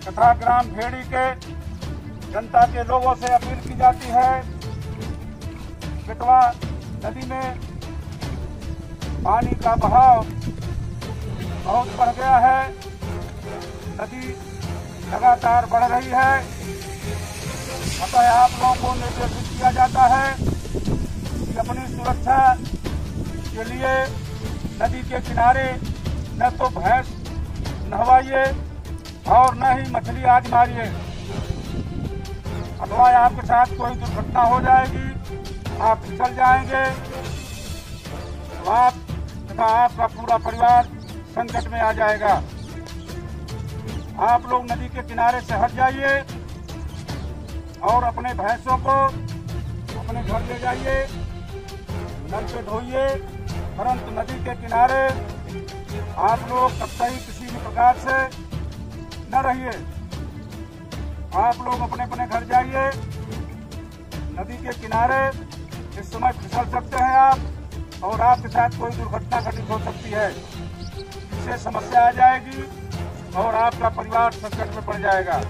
तथा ग्राम भेड़ी के जनता के लोगों से अपील की जाती है। बिटवा नदी में पानी का बहाव बहुत बढ़ गया है। नदी लगातार बढ़ रही है। अतः आप लोगों को निर्देशित किया जाता है कि अपनी सुरक्षा के लिए नदी के किनारे न तो भैंस नहवाइए और न ही मछली आज मारिए। अथवा आपके साथ कोई दुर्घटना हो जाएगी, आप फिसल जाएँगे। तो आप तथा आपका पूरा परिवार संकट में आ जाएगा। आप लोग नदी के किनारे से हट जाइए। और अपने भैंसों को अपने घर ले जाइए, नल पे धोइए, परंतु नदी के किनारे आप लोग कतई किसी भी प्रकार से न रहिए। आप लोग अपने अपने घर जाइए, नदी के किनारे इस समय फिसल सकते हैं आप, और आपके साथ कोई दुर्घटना घटित हो सकती है। इससे समस्या आ जाएगी और आपका परिवार संकट में पड़ जाएगा।